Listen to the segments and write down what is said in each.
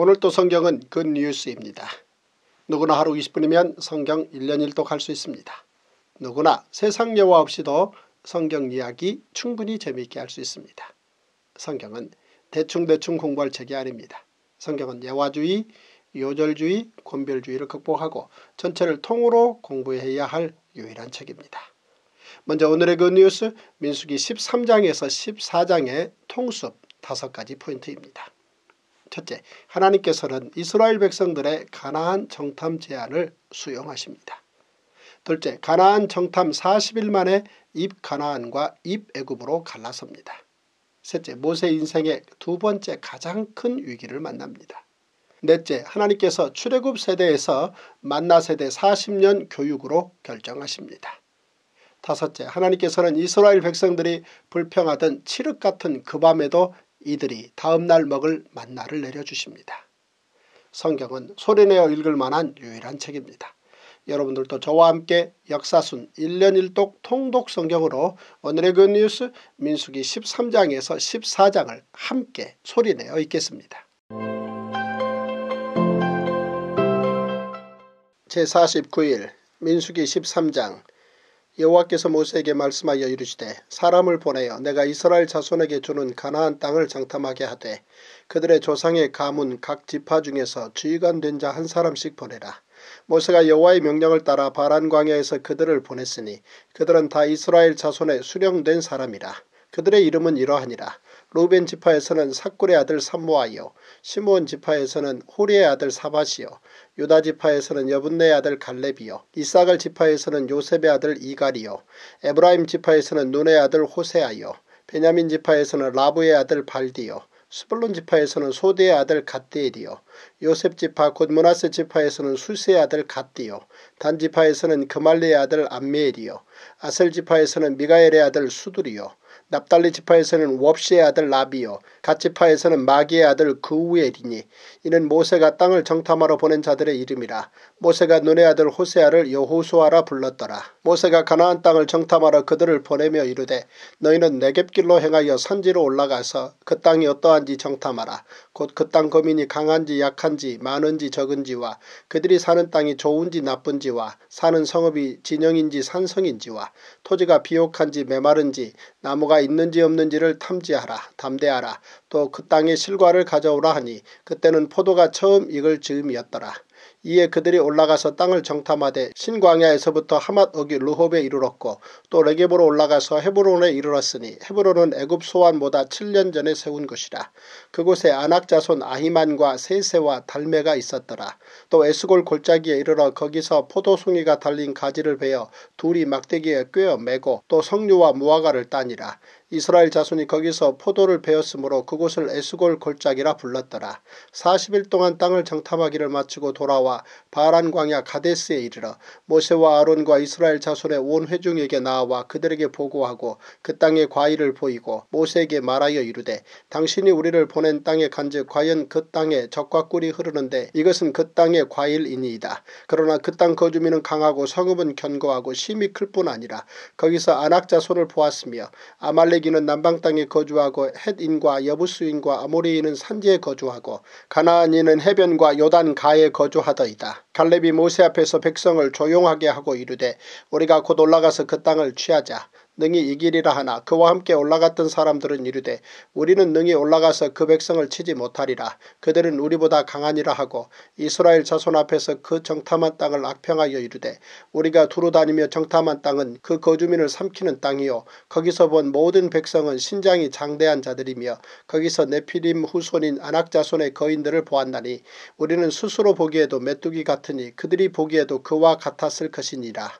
오늘도 성경은 굿뉴스입니다. 누구나 하루 20분이면 성경 1년 1독 할 수 있습니다. 누구나 세상 여와 없이도 성경 이야기 충분히 재미있게 할 수 있습니다. 성경은 대충대충 공부할 책이 아닙니다. 성경은 예화주의, 요절주의, 권별주의를 극복하고 전체를 통으로 공부해야 할 유일한 책입니다. 먼저 오늘의 그 뉴스 민수기 13장에서 14장의 통습 다섯 가지 포인트입니다. 첫째, 하나님께서는 이스라엘 백성들의 가나안 정탐 제안을 수용하십니다. 둘째, 가나안 정탐 40일 만에 입 가나안과 입 애굽으로 갈라섭니다. 셋째, 모세 인생의 두 번째 가장 큰 위기를 만납니다. 넷째, 하나님께서 출애굽 세대에서 만나 세대 40년 교육으로 결정하십니다. 다섯째, 하나님께서는 이스라엘 백성들이 불평하던 칠흑 같은 그 밤에도 이들이 다음날 먹을 만나를 내려주십니다. 성경은 소리내어 읽을 만한 유일한 책입니다. 여러분들도 저와 함께 역사순 1년 1독 통독 성경으로 오늘의 그 뉴스 민수기 13장에서 14장을 함께 소리내어 읽겠습니다. 제49일 민수기 13장 여호와께서 모세에게 말씀하여 이르시되 사람을 보내어 내가 이스라엘 자손에게 주는 가나안 땅을 장탐하게 하되 그들의 조상의 가문 각 지파 중에서 주의관 된 자 한 사람씩 보내라. 모세가 여호와의 명령을 따라 바란 광야에서 그들을 보냈으니 그들은 다 이스라엘 자손의 수령된 사람이라. 그들의 이름은 이러하니라. 루벤 지파에서는 사꿀의 아들 삼모아이요 시므온 지파에서는 호리의 아들 사바시요 유다 지파에서는 여분네의 아들 갈렙이요 잇사갈 지파에서는 요셉의 아들 이갈이요 에브라임 지파에서는 눈의 아들 호세아요 베냐민 지파에서는 라부의 아들 발디요 스불론 지파에서는 소디의 아들 갓디엘이요 요셉 지파 곧 므낫세 지파에서는 수시의 아들 갓디요 단 지파에서는 그말리의 아들 암미엘이요 아셀 지파에서는 미가엘의 아들 스둘이요 납달리 지파에서는 웝시의 아들 나비요 갓 지파에서는 마기의 아들 그우엘이니 이는 모세가 땅을 정탐하러 보낸 자들의 이름이라 모세가 눈의 아들 호세아를 여호수아라 불렀더라. 모세가 가나안 땅을 정탐하러 그들을 보내며 이르되 너희는 내겝길로 행하여 산지로 올라가서 그 땅이 어떠한지 정탐하라. 곧 그 땅 거민이 강한지 약한지 많은지 적은지와 그들이 사는 땅이 좋은지 나쁜지와 사는 성읍이 진영인지 산성인지와 토지가 비옥한지 메마른지 나무가 있는지 없는지를 탐지하라 담대하라 또 그 땅의 실과를 가져오라 하니 그때는 포도가 처음 익을 즈음이었더라. 이에 그들이 올라가서 땅을 정탐하되 신광야에서부터 하맛 어기 르홉에 이르렀고 또 레게보로 올라가서 헤브론에 이르렀으니 헤브론은 애굽 소환보다 7년 전에 세운 것이라. 그곳에 안악자손 아히만과 세세와 달메가 있었더라. 또 에스골 골짜기에 이르러 거기서 포도송이가 달린 가지를 베어 둘이 막대기에 꿰어 매고 또 석류와 무화과를 따니라. 이스라엘 자손이 거기서 포도를 베었으므로 그곳을 에스골 골짜기라 불렀더라. 40일 동안 땅을 정탐하기를 마치고 돌아와 바란 광야 가데스에 이르러 모세와 아론과 이스라엘 자손의 온 회중에게 나와 그들에게 보고하고 그 땅의 과일을 보이고 모세에게 말하여 이르되 당신이 우리를 보낸 땅에 간즉 과연 그 땅에 적과 꿀이 흐르는데 이것은 그 땅의 과일이니이다. 그러나 그 땅 거주민은 강하고 성읍은 견고하고 심이 클 뿐 아니라 거기서 안악자손을 보았으며 아말렉 아말렉인은 남방 땅에 거주하고 헷인과 여부스인과 아모리인은 산지에 거주하고 가나안인은 해변과 요단 가에 거주하더이다. 갈렙이 모세 앞에서 백성을 조용하게 하고 이르되 우리가 곧 올라가서 그 땅을 취하자. 능히 이기리라 하나 그와 함께 올라갔던 사람들은 이르되 우리는 능히 올라가서 그 백성을 치지 못하리라. 그들은 우리보다 강하니라 하고 이스라엘 자손 앞에서 그 정탐한 땅을 악평하여 이르되 우리가 두루 다니며 정탐한 땅은 그 거주민을 삼키는 땅이요 거기서 본 모든 백성은 신장이 장대한 자들이며 거기서 네피림 후손인 안악자손의 거인들을 보았나니 우리는 스스로 보기에도 메뚜기 같으니 그들이 보기에도 그와 같았을 것이니라.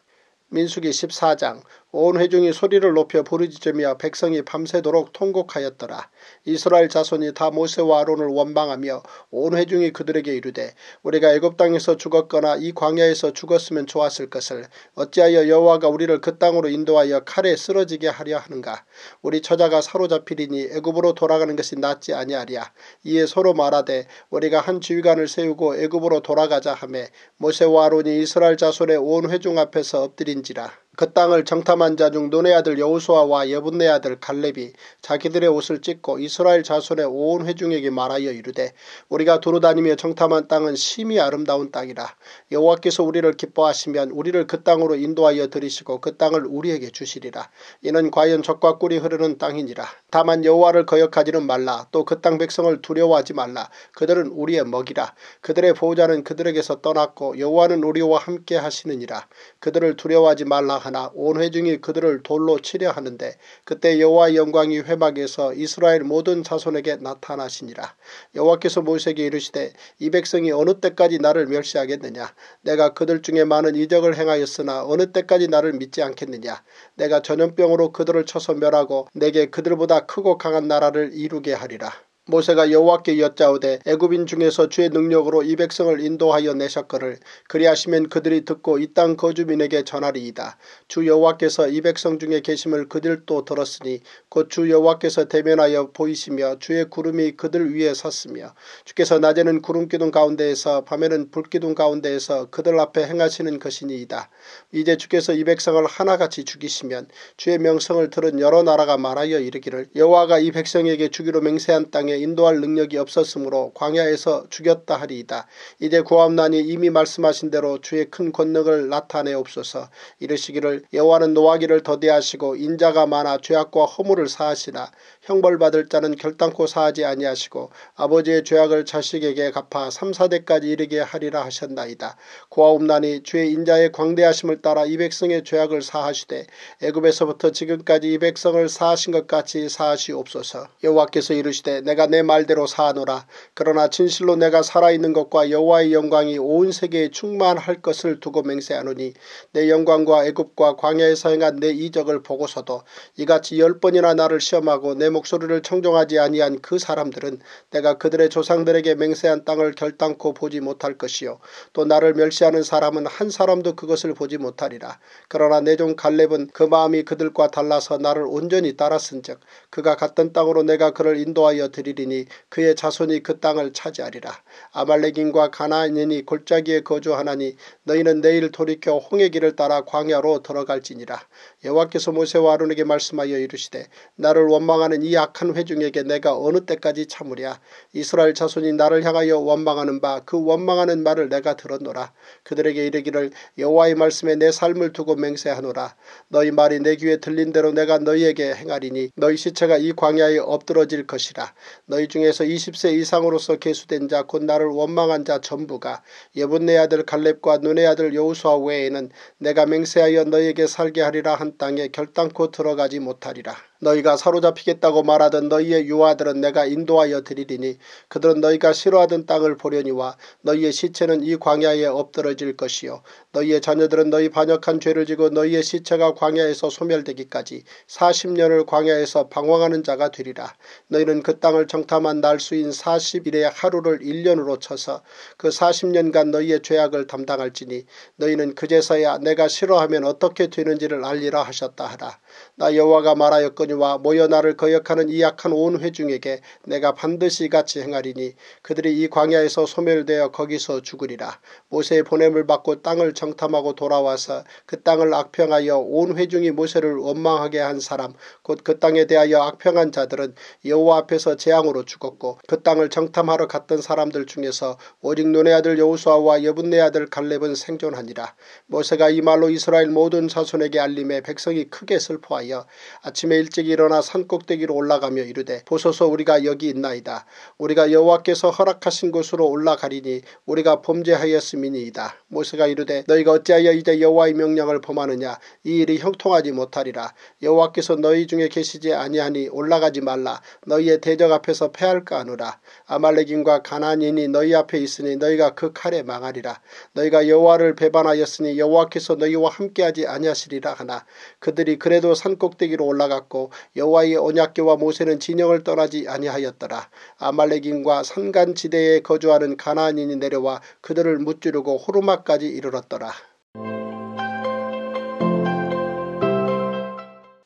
민수기 14장 온 회중이 소리를 높여 부르짖으며 백성이 밤새도록 통곡하였더라. 이스라엘 자손이 다 모세와 아론을 원망하며 온 회중이 그들에게 이르되 우리가 애굽 땅에서 죽었거나 이 광야에서 죽었으면 좋았을 것을 어찌하여 여호와가 우리를 그 땅으로 인도하여 칼에 쓰러지게 하려 하는가. 우리 처자가 사로잡히리니 애굽으로 돌아가는 것이 낫지 아니하랴. 이에 서로 말하되 우리가 한 지휘관을 세우고 애굽으로 돌아가자 하매 모세와 아론이 이스라엘 자손의 온 회중 앞에서 엎드린지라. 그 땅을 정탐한 자 중 눈의 아들 여우수아와 여분네 아들 갈렙이 자기들의 옷을 찢고 이스라엘 자손의 온 회중에게 말하여 이르되 우리가 두루다니며 정탐한 땅은 심히 아름다운 땅이라 여호와께서 우리를 기뻐하시면 우리를 그 땅으로 인도하여 들이시고 그 땅을 우리에게 주시리라. 이는 과연 젖과 꿀이 흐르는 땅이니라. 다만 여호와를 거역하지는 말라. 또 그 땅 백성을 두려워하지 말라. 그들은 우리의 먹이라. 그들의 보호자는 그들에게서 떠났고 여호와는 우리와 함께 하시느니라. 그들을 두려워하지 말라 하나 온 회중이 그들을 돌로 치려 하는데 그때 여호와의 영광이 회막에서 이스라엘 모든 자손에게 나타나시니라. 여호와께서 모세에게 이르시되 이 백성이 어느 때까지 나를 멸시하겠느냐. 내가 그들 중에 많은 이적을 행하였으나 어느 때까지 나를 믿지 않겠느냐. 내가 전염병으로 그들을 쳐서 멸하고 내게 그들보다 크고 강한 나라를 이루게 하리라. 모세가 여호와께 여짜오되 애굽인 중에서 주의 능력으로 이 백성을 인도하여 내셨거를 그리하시면 그들이 듣고 이 땅 거주민에게 전하리이다. 주 여호와께서 이 백성 중에 계심을 그들도 들었으니 곧 주 여호와께서 대면하여 보이시며 주의 구름이 그들 위에 섰으며 주께서 낮에는 구름기둥 가운데에서 밤에는 불기둥 가운데에서 그들 앞에 행하시는 것이니이다. 이제 주께서 이 백성을 하나같이 죽이시면 주의 명성을 들은 여러 나라가 말하여 이르기를 여호와가 이 백성에게 주기로 맹세한 땅에 인도할 능력이 없었으므로 광야에서 죽였다 하리이다. 이제 구함난이 이미 말씀하신 대로 주의 큰 권능을 나타내옵소서 이르시기를 여호와는 노하기를 더디하시고 인자가 많아 죄악과 허물을 사하시나 형벌받을 자는 결단코 사하지 아니하시고 아버지의 죄악을 자식에게 갚아 3, 4대까지 이르게 하리라 하셨나이다. 고아옵나니 주의 인자의 광대하심을 따라 이 백성의 죄악을 사하시되 애굽에서부터 지금까지 이 백성을 사하신 것 같이 사하시옵소서. 여호와께서 이르시되 내가 내 말대로 사하노라. 그러나 진실로 내가 살아있는 것과 여호와의 영광이 온 세계에 충만할 것을 두고 맹세하노니 내 영광과 애굽과 광야에서 행한 내 이적을 보고서도 이같이 열 번이나 나를 시험하고 내 목소리를 청종하지 아니한 그 사람들은 내가 그들의 조상들에게 맹세한 땅을 결단코 보지 못할 것이요 또 나를 멸시하는 사람은 한 사람도 그것을 보지 못하리라. 그러나 내 종 갈렙은 그 마음이 그들과 달라서 나를 온전히 따랐은즉 그가 갔던 땅으로 내가 그를 인도하여 드리리 니 그의 자손이 그 땅을 차지하리라. 아말렉인과 가나안인이 골짜기에 거주하나니 너희는 내일 돌이켜 홍해 길을 따라 광야로 들어갈지니라. 여호와께서 모세와 아론에게 말씀하여 이르시되 나를 원망하는 이 악한 회중에게 내가 어느 때까지 참으랴. 이스라엘 자손이 나를 향하여 원망하는 바 그 원망하는 말을 내가 들었노라. 그들에게 이르기를 여호와의 말씀에 내 삶을 두고 맹세하노라. 너희 말이 내 귀에 들린 대로 내가 너희에게 행하리니 너희 시체가 이 광야에 엎드러질 것이라. 너희 중에서 20세 이상으로서 계수된 자 곧 나를 원망한 자 전부가 예분네 아들 갈렙과 눈의 아들 여우수아 외에는 내가 맹세하여 너희에게 살게 하리라 한 땅에 결단코 들어가지 못하리라. 너희가 사로잡히겠다고 말하던 너희의 유아들은 내가 인도하여 드리리니 그들은 너희가 싫어하던 땅을 보려니와 너희의 시체는 이 광야에 엎드러질 것이요 너희의 자녀들은 너희 반역한 죄를 지고 너희의 시체가 광야에서 소멸되기까지 40년을 광야에서 방황하는 자가 되리라. 너희는 그 땅을 정탐한 날수인 40일의 하루를 1년으로 쳐서 그 40년간 너희의 죄악을 담당할지니 너희는 그제서야 내가 싫어하면 어떻게 되는지를 알리라 하셨다 하라. 나 여호와가 말하였거니 와 모여 나를 거역하는 이 약한 온 회중에게 내가 반드시 같이 행하리니 그들이 이 광야에서 소멸되어 거기서 죽으리라. 모세의 보냄을 받고 땅을 정탐하고 돌아와서 그 땅을 악평하여 온 회중이 모세를 원망하게 한 사람 곧 그 땅에 대하여 악평한 자들은 여호와 앞에서 재앙으로 죽었고 그 땅을 정탐하러 갔던 사람들 중에서 오직 눈의 아들 여호수아와 여분네 아들 갈렙은 생존하니라. 모세가 이 말로 이스라엘 모든 자손에게 알림해 백성이 크게 슬퍼하여 아침에 일찍 일어나 산꼭대기로 올라가며 이르되 보소서 우리가 여기 있나이다. 우리가 여호와께서 허락하신 곳으로 올라가리니 우리가 범죄하였음이니이다. 모세가 이르되 너희가 어찌하여 이제 여호와의 명령을 범하느냐 이 일이 형통하지 못하리라. 여호와께서 너희 중에 계시지 아니하니 올라가지 말라. 너희의 대적 앞에서 패할까 하노라. 아말렉인과 가난인이 너희 앞에 있으니 너희가 그 칼에 망하리라. 너희가 여호와를 배반하였으니 여호와께서 너희와 함께하지 아니하시리라 하나 그들이 그래도 산꼭대기로 올라갔고 여호와의 언약궤와 모세는 진영을 떠나지 아니하였더라. 아말렉인과 산간지대에 거주하는 가나안인이 내려와 그들을 무찌르고 호르마까지 이르렀더라.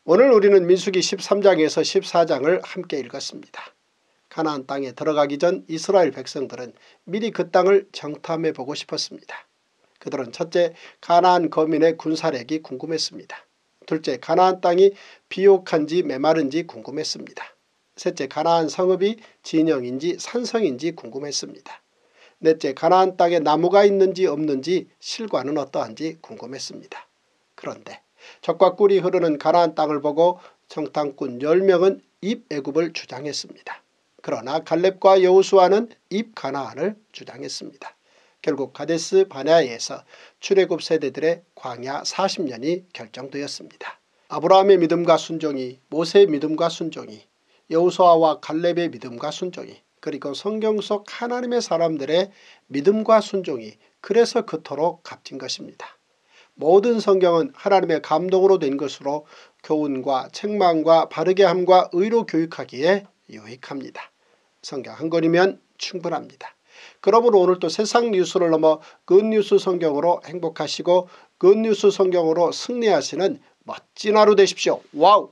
오늘 우리는 민수기 13장에서 14장을 함께 읽었습니다. 가나안 땅에 들어가기 전 이스라엘 백성들은 미리 그 땅을 정탐해 보고 싶었습니다. 그들은 첫째 가나안 거민의 군사력이 궁금했습니다. 둘째 가나안 땅이 비옥한지 메마른지 궁금했습니다. 셋째 가나안 성읍이 진영인지 산성인지 궁금했습니다. 넷째 가나안 땅에 나무가 있는지 없는지 실과는 어떠한지 궁금했습니다. 그런데 적과 꿀이 흐르는 가나안 땅을 보고 정탐꾼 10명은 입애굽을 주장했습니다. 그러나 갈렙과 여우수아는 입 가나안을 주장했습니다. 결국 가데스 바냐에서 출애굽 세대들의 광야 40년이 결정되었습니다. 아브라함의 믿음과 순종이 모세의 믿음과 순종이 여우수아와 갈렙의 믿음과 순종이 그리고 성경 속 하나님의 사람들의 믿음과 순종이 그래서 그토록 값진 것입니다. 모든 성경은 하나님의 감동으로 된 것으로 교훈과 책망과 바르게 함과 의로 교육하기에 유익합니다. 성경 한 권이면 충분합니다. 그러므로 오늘도 세상 뉴스를 넘어 good news 성경으로 행복하시고 good news 성경으로 승리하시는 멋진 하루 되십시오. Wow!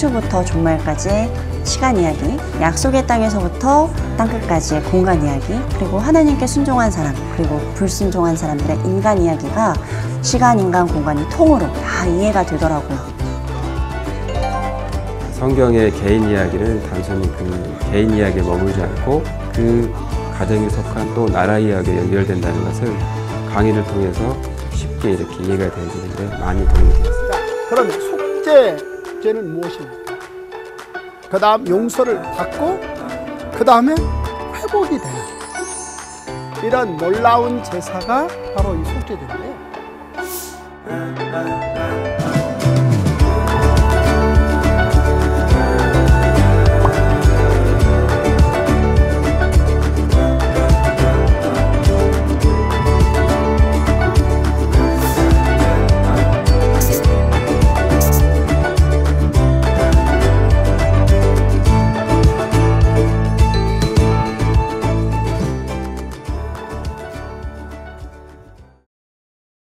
태초부터 종말까지의 시간 이야기, 약속의 땅에서부터 땅끝까지의 공간 이야기, 그리고 하나님께 순종한 사람, 그리고 불순종한 사람들의 인간 이야기가 시간, 인간, 공간이 통으로 다 이해가 되더라고요. 성경의 개인 이야기는 단순히 그 개인 이야기에 머물지 않고 그 가정에 속한 또 나라 이야기에 연결된다는 것을 강의를 통해서 쉽게 이렇게 이해가 되어지는데 많이 도움이 되었습니다. 자, 그러면 속죄 죄는 무엇입니까? 그 다음 용서를 받고 그 다음에 회복이 되는 이런 놀라운 제사가 바로 이 속죄제인데요.